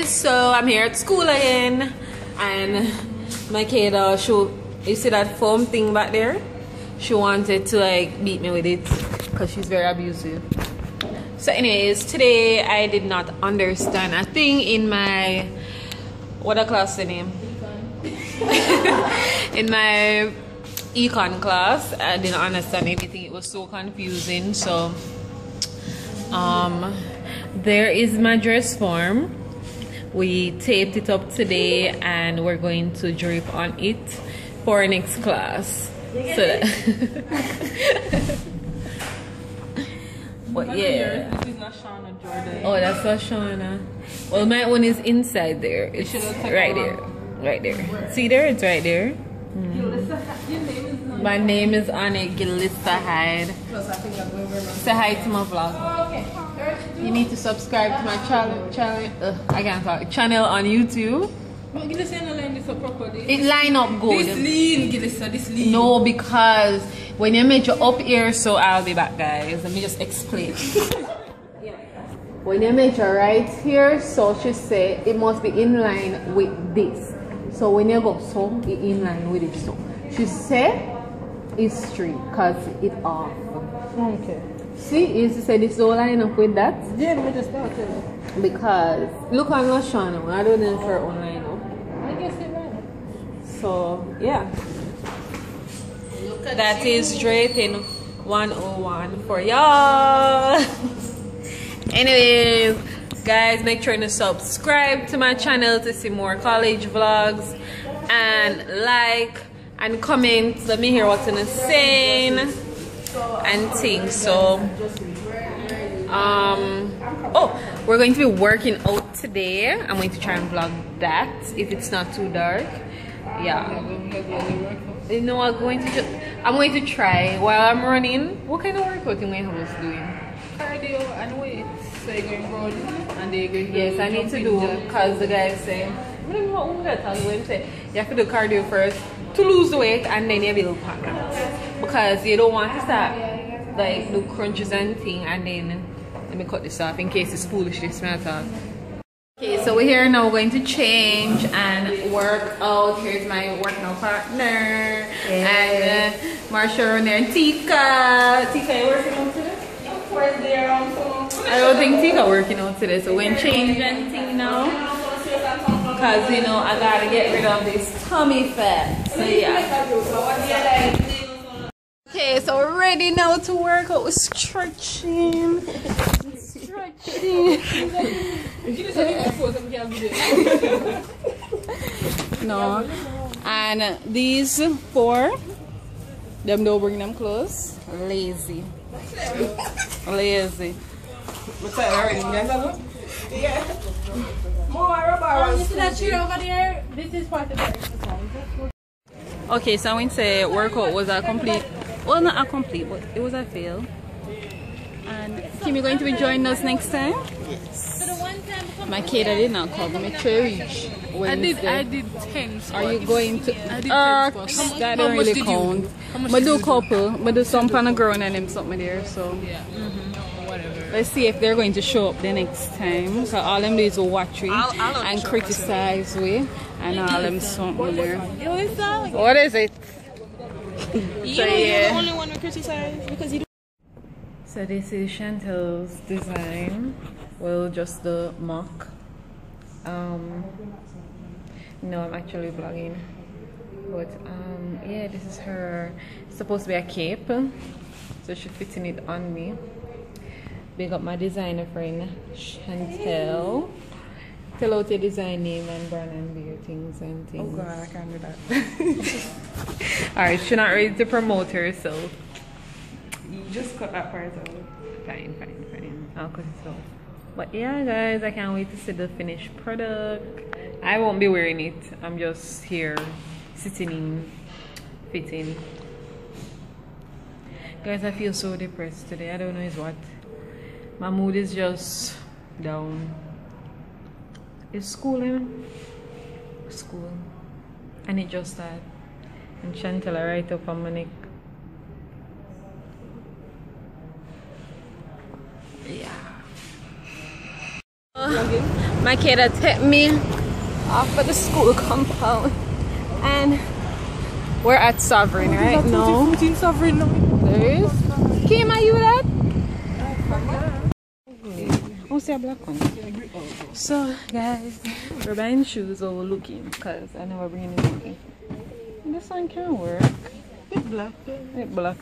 guys, so I'm here at school again and my kid uh, she, you see that foam thing back there? She wanted to like beat me with it because she's very abusive. So anyways, today I did not understand a thing in my, what a class the name? in my econ class. I didn't understand anything. It was so confusing. So um there is my dress form we taped it up today and we're going to drip on it for next class. So but yeah. oh that's for Shauna. Well my one is inside there. It's right there. right there. See there? It's right there. Mm. My name is on it Gillisa Hyde say hi to my vlog you need to subscribe to my channel. Channel. Uh, I can't talk. Channel on YouTube. But Gillisa not line this up properly. It line up good. This lean, Gillisa, this lean. No, because when you measure up here, so I'll be back, guys. Let me just explain. When you measure right here, so she say it must be in line with this. So when you go so, it in line with it. So she say straight because it off. Okay. See, is said it's all line up with that. Yeah, let me just start Because look on Lashana, I don't know her own line up. I guess it right. So yeah. That is draping 101 for y'all. Anyways, guys, make sure to subscribe to my channel to see more college vlogs and like and comment. Let me hear what's in the saying and things. So um oh we're going to be working out today. I'm going to try and vlog that if it's not too dark. Yeah. You know i'm going to just i'm going to try. While i'm running what kind of workout am i was doing cardio and weights. So you're going run and then you're going yes i need to do because the guy say I don't know what say you have to do cardio first to lose the weight and then you build fat because you don't want to start like do crunches and thing and then let me cut this off in case it's foolish this matter okay so we're here now we're going to change and work out here's my workout partner yeah. and uh, Marsha there and Tika Tika you working out today? Of course, they are. I don't think Tika working out today so we're changing thing now because you know I gotta get rid of this tummy fat. So yeah. Okay, so we're ready now to work out with stretching. Stretching. no. And these four, them don't bring them close. Lazy. Lazy. What's that already? Yeah. More oh, you see that tree over there? This is part of the exercise. Okay, so I went to say workout was a complete, well not a complete, but it was a fail. And Kim, you going to be joining us next time? Yes. So the one time My kid, I did not call me. Try reach. I did. I did ten. Are you going to? I did uh, ten squats. that don't much really did count. you? How But did do you a do? couple. But do some pan of grown and him something there. So Yeah. Mm-hmm. Whatever. let's see if they're going to show up the next time. So all them do is watch we I'll- I'll and criticize we and all them something there. Yo, it's all What is it? you So, know, you're yeah. the only one to criticize because you So this is Chantel's design. Well, just the mock. Um, no, I'm actually vlogging. But um, yeah, this is her. It's supposed to be a cape, so she's fitting it on me. Big up my designer friend Chantel. Tell out your design name and brand and beer things and things. Oh. God, I can't do that. Alright, she's not ready to promote herself. You just cut that part out. Fine, fine, fine. I'll cut it off. But yeah, guys, I can't wait to see the finished product. I won't be wearing it. I'm just here, sitting in, fitting. Guys, I feel so depressed today. I don't know is what. My mood is just down. It's school, eh? School. And it just started. And Chantel right up on my neck. My kid had take me off at the school compound and we're at Sovereign right now. Sovereign now. There is. Kim, are you that? Oh, see a black one. So, guys, we're buying shoes or we're looking because I know we're bringing it. This one can work. It's black. It's black.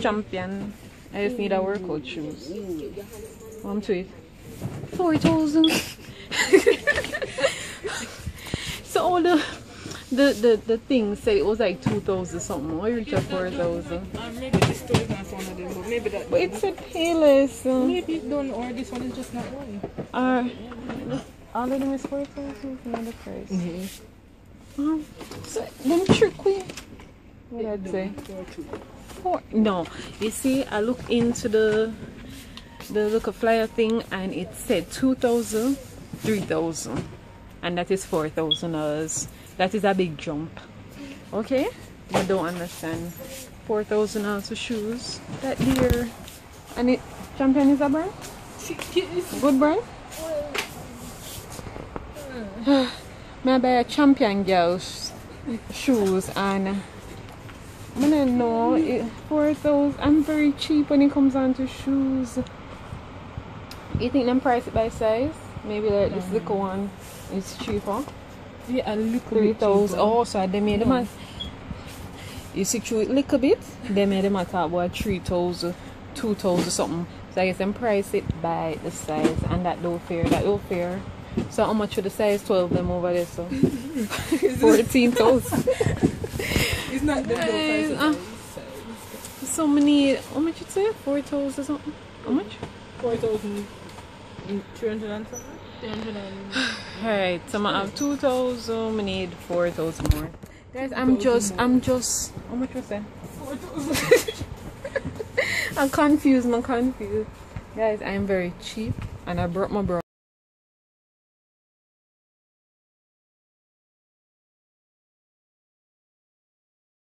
Champion. I just need a workout shoes. One to it. 4,000. so all the, the, the, the thing said it was like 2,000 something. I reached 4,000. Uh, maybe this store is not one of them, but maybe that. But it's a payless. Maybe don't, or this one is just not one. uh, all of them is 4,000 for the price. Mm-hmm. Um, so them trick we. What I'd say? Four. No, you see, I look into the the look flyer thing and it said 2,000, 3,000, and that is 4,000 dollars. That is a big jump. Okay, I don't understand. 4,000 dollars for shoes. That dear, and it champion is a brand. Good brand. May I buy a champion girls shoes and I don't know it, four thousand. I'm very cheap when it comes on to shoes. You think them price it by size? Maybe like this little one is cheaper. Yeah, a little Three bit thousand. Oh, so they made them at. You see through it little bit. They made them at about three thousand, two thousand something. So I guess them price it by the size and that don't fair. That don't fair. So how much for the size twelve them over there? So fourteen thousand. It's not the price. uh, So many. How much you say? Four thousand something. How much? Four thousand three hundred and something. Three hundred and. Alright, so I have two thousand. We need four thousand more. Guys, I'm just, I'm just. How much was that? Four thousand. I'm confused. I'm confused. Guys, I'm very cheap, and I brought my bro.